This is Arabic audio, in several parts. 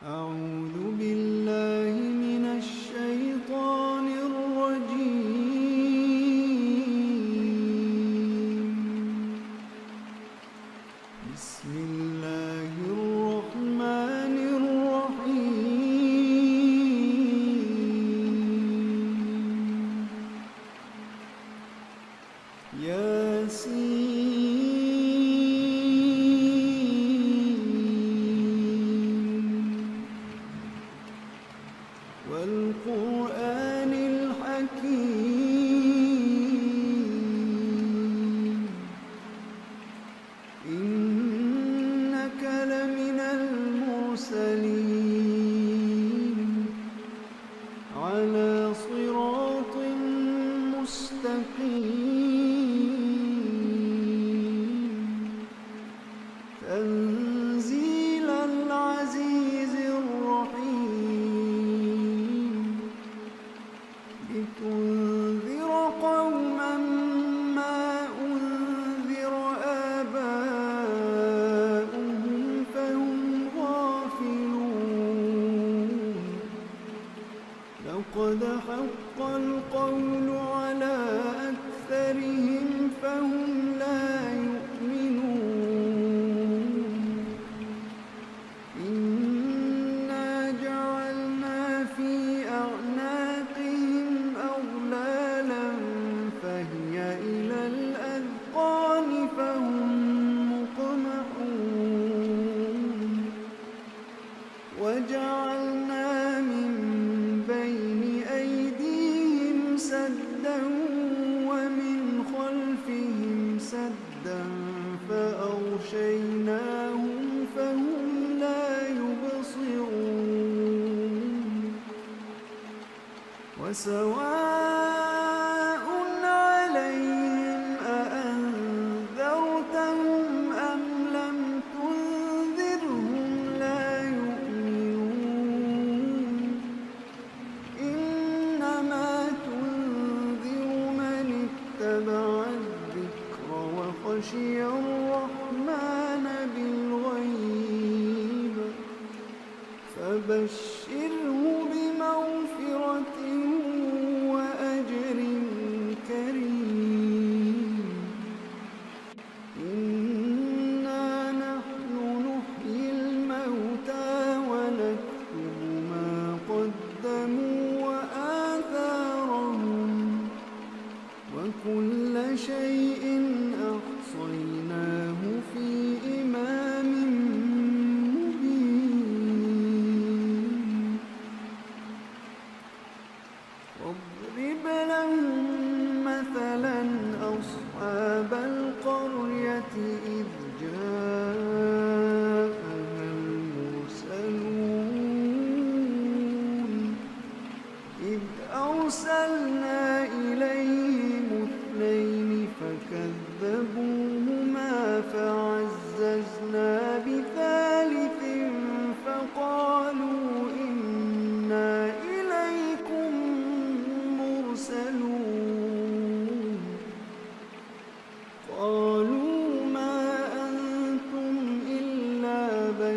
um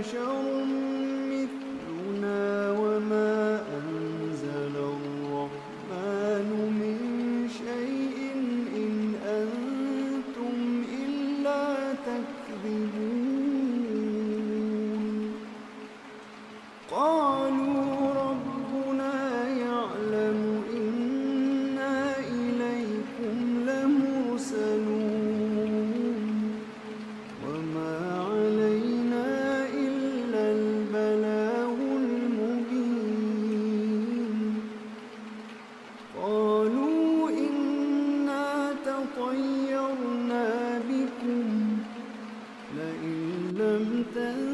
بشر from the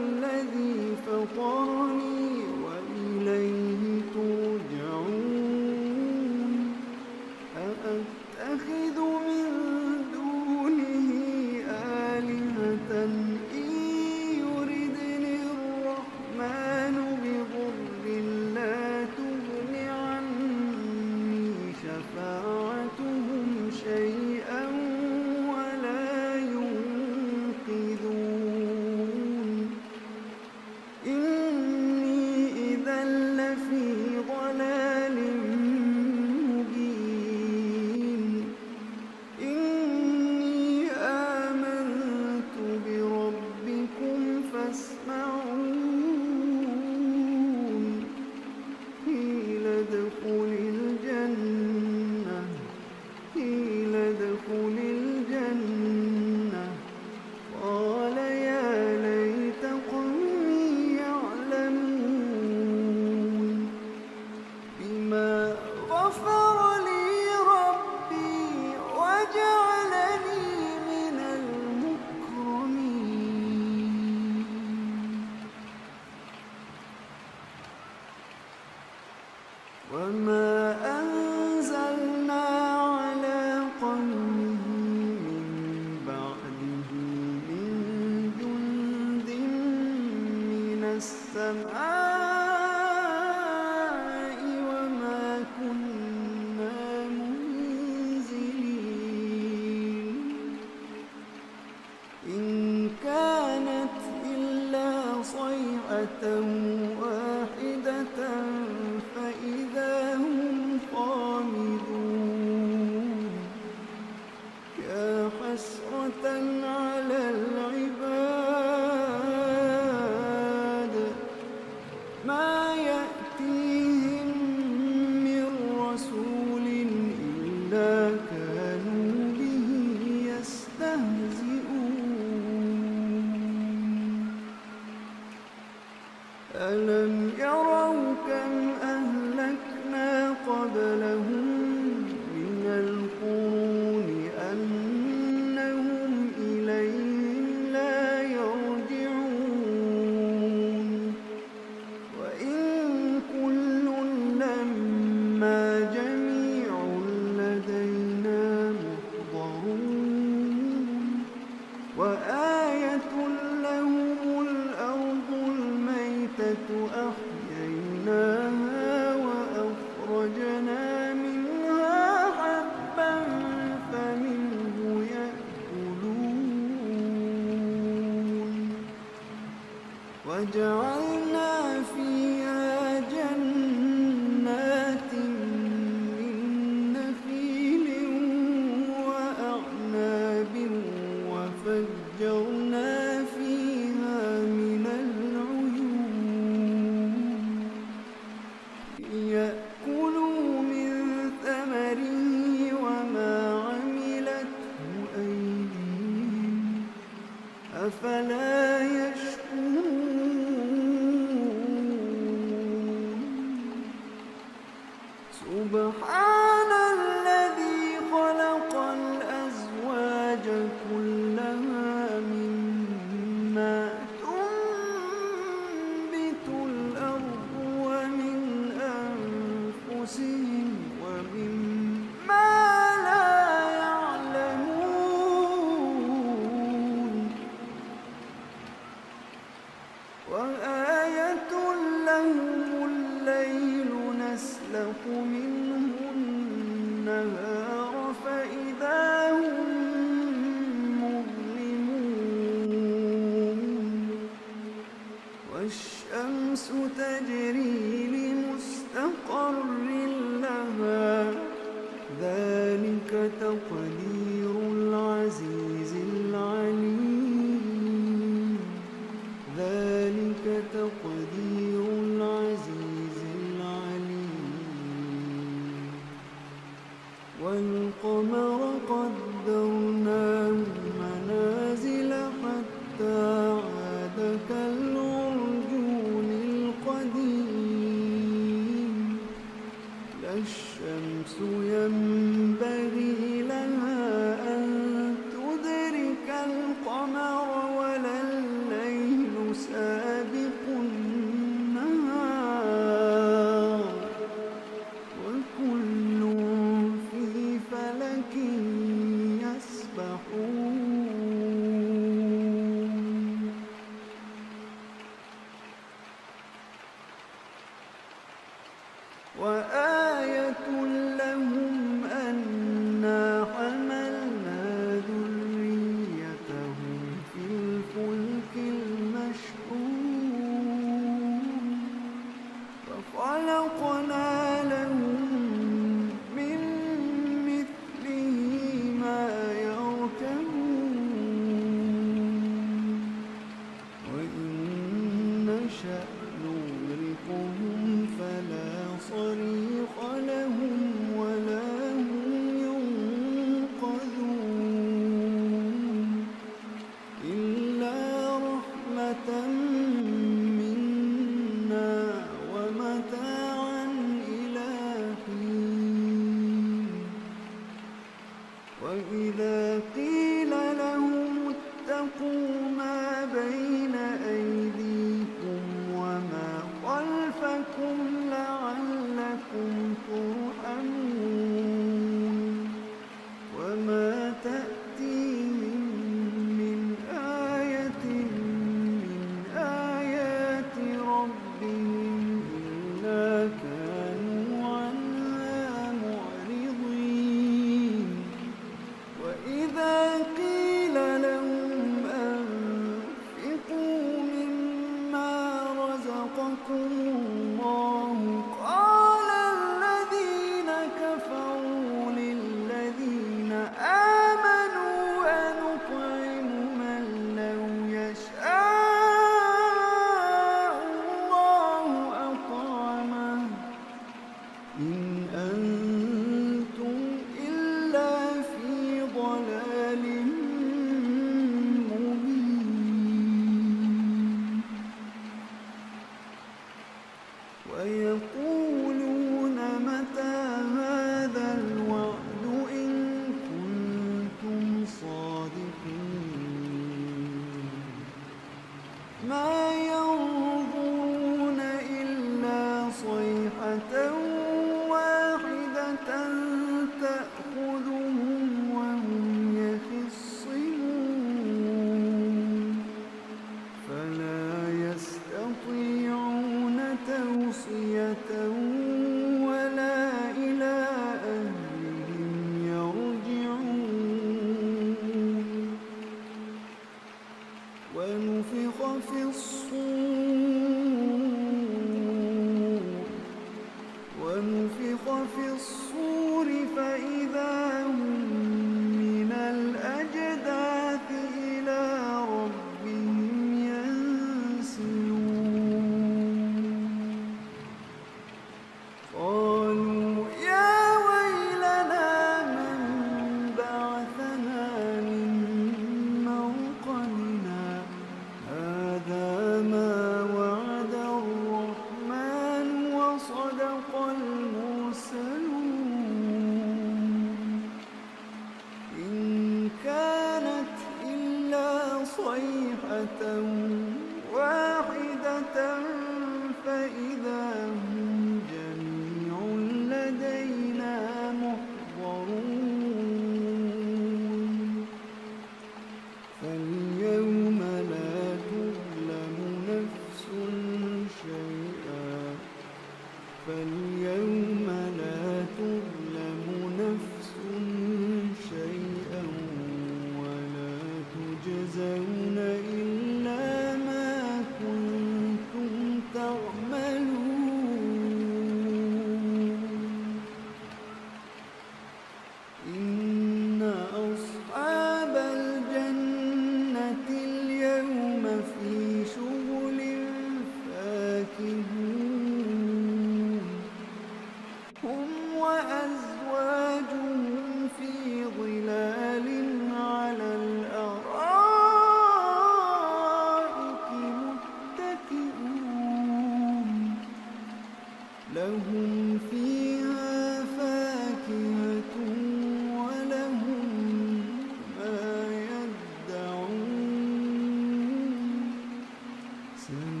Mm.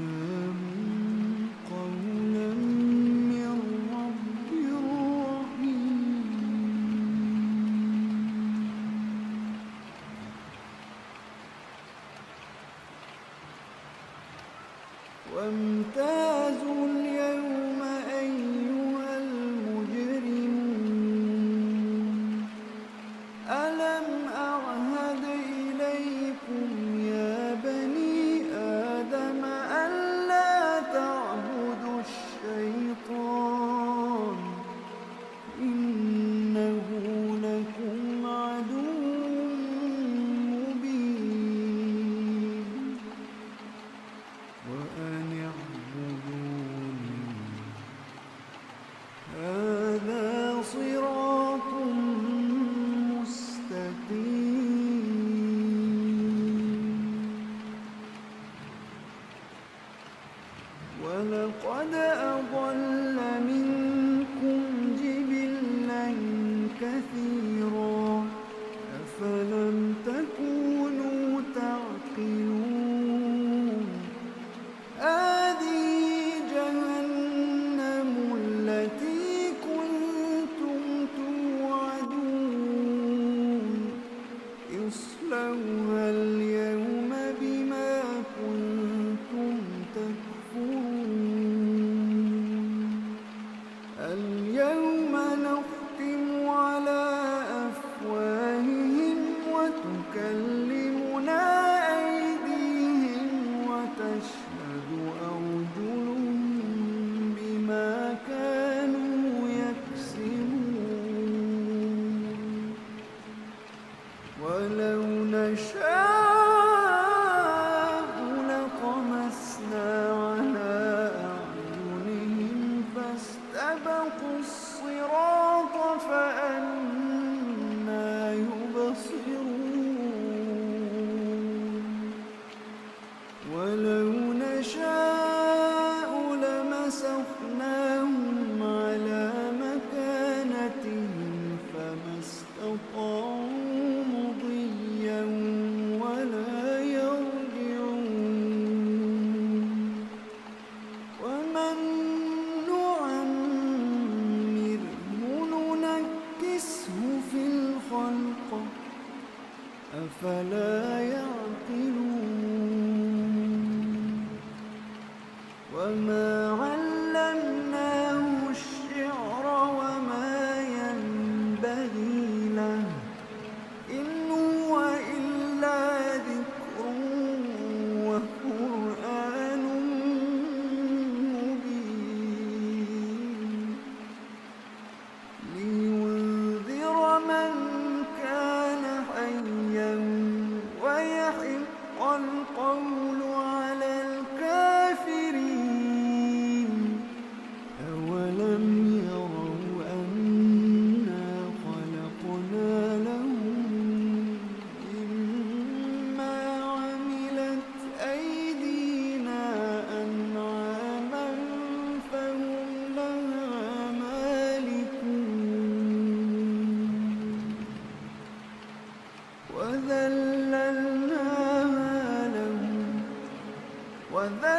وذللناها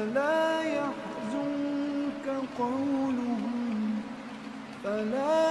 فلا يحزنك قولهم فلا